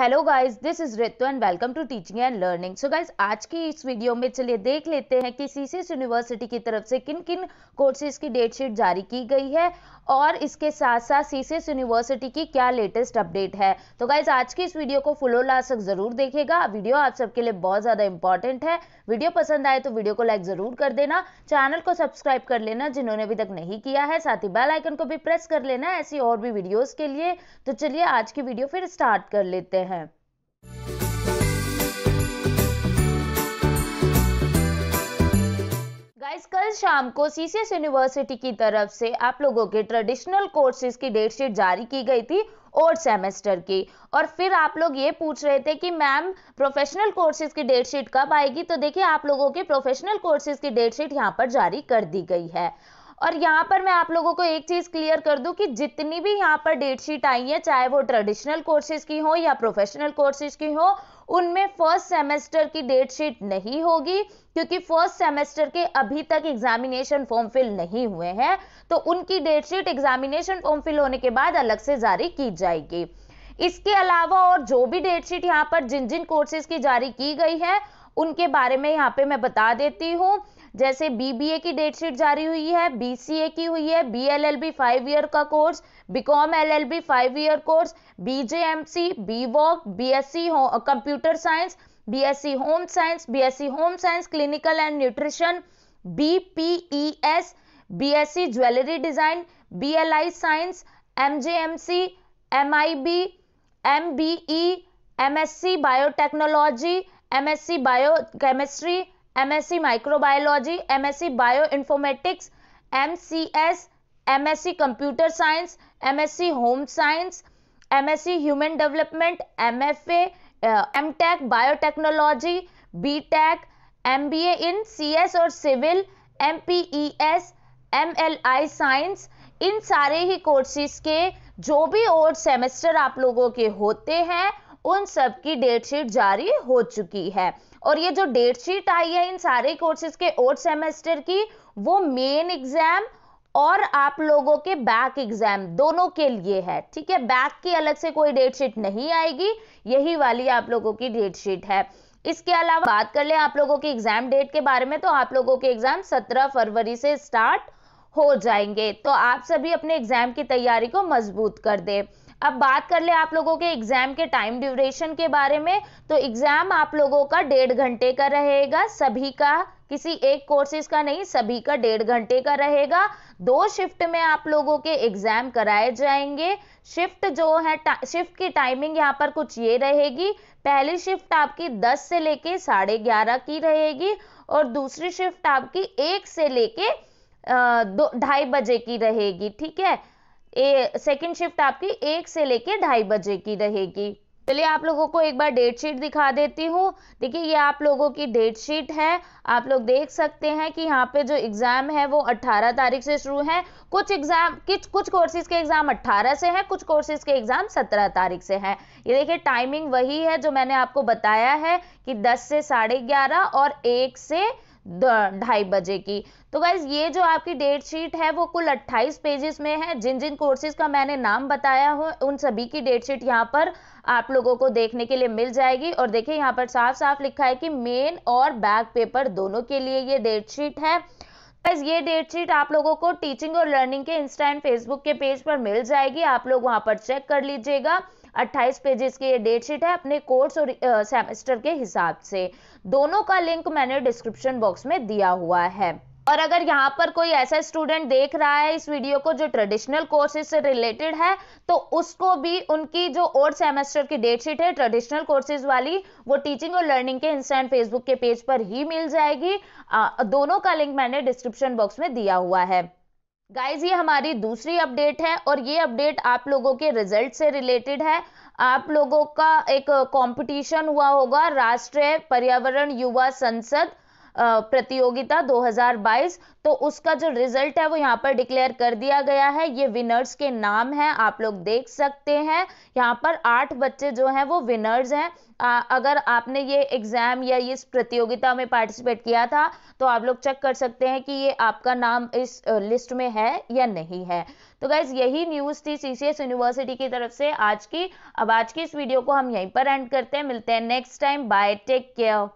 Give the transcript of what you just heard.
Hello guys this is Ritu and welcome to teaching and learning so guys आज की इस video में चलिए देख लेते हैं कि सीसीएस यूनिवर्सिटी की तरफ़ से किन किन कोर्सेज की डेट शीट जारी की गई है और इसके साथ साथ सीसीएस यूनिवर्सिटी की क्या लेटेस्ट अपडेट है। तो गाइज़ आज की इस वीडियो को फुलो लास्ट तक ज़रूर देखेगा वीडियो आप सबके लिए बहुत ज़्यादा इंपॉर्टेंट है। वीडियो पसंद आए तो वीडियो को लाइक ज़रूर कर देना। चैनल को सब्सक्राइब कर लेना जिन्होंने अभी तक नहीं किया है। साथ ही बेल आइकन को भी प्रेस कर लेना ऐसी और भी वीडियोज़ के लिए। तो चलिए आज की वीडियो फिर स्टार्ट कर लेते हैं। गाइस कल शाम को सीसीएस यूनिवर्सिटी की तरफ़ से आप लोगों के ट्रेडिशनल कोर्सेज की डेट शीट जारी की गई थी और सेमेस्टर की। और फिर आप लोग ये पूछ रहे थे कि मैम प्रोफेशनल कोर्सेज की डेट शीट कब आएगी? तो देखिए, आप लोगों के प्रोफेशनल कोर्सेज की डेट शीट यहाँ पर जारी कर दी गई है। और यहाँ पर मैं आप लोगों को एक चीज़ क्लियर कर दूँ कि जितनी भी यहाँ पर डेट शीट आई है, चाहे वो ट्रेडिशनल कोर्सेज की हो या प्रोफेशनल कोर्सेज की हो, उनमें फ़र्स्ट सेमेस्टर की डेट शीट नहीं होगी, क्योंकि फ़र्स्ट सेमेस्टर के अभी तक एग्जामिनेशन फॉर्म फिल नहीं हुए हैं तो उनकी date sheet examination form fill होने के बाद अलग से जारी की जाएगी। इसके अलावा और जो भी डेट शीट यहाँ पर जिन जिन कोर्सेज की जारी की गई है, उनके बारे में यहाँ पे मैं बता देती हूँ। जैसे बीबीए की डेट शीट जारी हुई है बीसीए की हुई है बीएलएलबी फाइव ईयर का course BCom LLB five year course BJMC BVoc BSc computer science BSc home science BSc home science clinical and nutrition BPES BSc jewellery design BLI science MJMC MIB MBE MSc biotechnology MSc biochemistry MSc microbiology MSc bioinformatics MCS MSc computer science MSc home science MSc human development MFA MTech biotechnology BTech MBA in CS और civil MPES MLI science in सारे ही courses के जो भी और semester आप लोगों के होते हैं उन सब की डेट शीट जारी हो चुकी है। और ये जो डेट शीट आई है इन सारे कोर्सेज के और सेमेस्टर की, वो मेन एग्ज़ाम और आप लोगों के बैक एग्ज़ाम दोनों के लिए है। ठीक है बैक की अलग से कोई डेट शीट नहीं आएगी, यही वाली आप लोगों की डेट शीट है। इसके अलावा बात कर ले आप लोगों के एग्ज़ाम डेट के बारे में तो आप लोगों के एग्ज़ाम 17 फरवरी से स्टार्ट हो जाएँगे। तो आप सभी अपने एग्ज़ाम की तैयारी को मज़बूत कर दे। अब बात कर ले आप लोगों के एग्ज़ाम के टाइम ड्यूरेशन के बारे में तो एग्ज़ाम आप लोगों का डेढ़ घंटे का रहेगा, सभी का, किसी एक कोर्सेज का नहीं, सभी का डेढ़ घंटे का रहेगा। दो शिफ्ट में आप लोगों के एग्ज़ाम कराए जाएँगे। शिफ्ट जो है शिफ्ट की टाइमिंग यहाँ पर कुछ ये रहेगी। पहली शिफ्ट आपकी 10 से लेके साढ़े ग्यारह की रहेगी और दूसरी शिफ्ट आपकी एक से लेके दो, ढाई बजे की रहेगी, ठीक है? सेकेंड शिफ्ट आपकी एक से लेके ढाई बजे की रहेगी। चलिए आप लोगों को एक बार डेट शीट दिखा देती हूँ। देखिए, ये आप लोगों की डेट शीट है। आप लोग देख सकते हैं कि यहाँ पे जो एग्ज़ाम है, वो 18 तारीख से शुरू है। कुछ एग्ज़ाम कुछ कुछ कोर्सेज के एग्ज़ाम 18 से है, कुछ कोर्सेज के एग्ज़ाम 17 तारीख से है। ये देखिए टाइमिंग वही है जो मैंने आपको बताया है कि 10 से साढ़े ग्यारह और एक से ढाई बजे की। तो गाइज़ ये जो आपकी डेट शीट है, वो कुल 28 पेजेस में है। जिन जिन कोर्सेज का मैंने नाम बताया हो, उन सभी की डेट शीट यहाँ पर आप लोगों को देखने के लिए मिल जाएगी। और देखिए, यहाँ पर साफ़ साफ़ लिखा है कि मेन और बैक पेपर दोनों के लिए ये डेट शीट है। गाइज़ ये डेट शीट आप लोगों को टीचिंग और लर्निंग के इंस्टा एंड फेसबुक के पेज पर मिल जाएगी। आप लोग वहाँ पर चेक कर लीजिएगा। 28 पेजेस की ये डेट शीट है अपने कोर्स और सेमेस्टर के हिसाब से। दोनों का लिंक मैंने डिस्क्रिप्शन बॉक्स में दिया हुआ है। और अगर यहाँ पर कोई ऐसा स्टूडेंट देख रहा है इस वीडियो को जो ट्रेडिशनल कोर्सेज से रिलेटेड है तो उसको भी उनकी जो और सेमेस्टर की डेट शीट है ट्रेडिशनल कोर्सेज वाली वो टीचिंग और लर्निंग के इंस्टा फेसबुक के पेज पर ही मिल जाएगी। आ, दोनों का लिंक मैंने डिस्क्रिप्शन बॉक्स में दिया हुआ है। गाइज़ ये हमारी दूसरी अपडेट है और ये अपडेट आप लोगों के रिज़ल्ट से रिलेटेड है। आप लोगों का एक कंपटीशन हुआ होगा, राष्ट्रीय पर्यावरण युवा संसद। प्रतियोगिता 2022 तो उसका जो रिज़ल्ट है वो यहाँ पर डिक्लेयर कर दिया गया है। ये विनर्स के नाम है, आप लोग देख सकते हैं। यहाँ पर आठ बच्चे जो हैं वो विनर्स हैं। अगर आपने ये एग्ज़ाम या इस प्रतियोगिता में पार्टिसिपेट किया था तो आप लोग चेक कर सकते हैं कि ये आपका नाम इस लिस्ट में है या नहीं है। तो गाइज़ यही न्यूज़ थी सीसीएस यूनिवर्सिटी की तरफ़ से आज की। अब आज की इस वीडियो को हम यहीं पर एंड करते हैं। मिलते हैं next time. Bye, take care.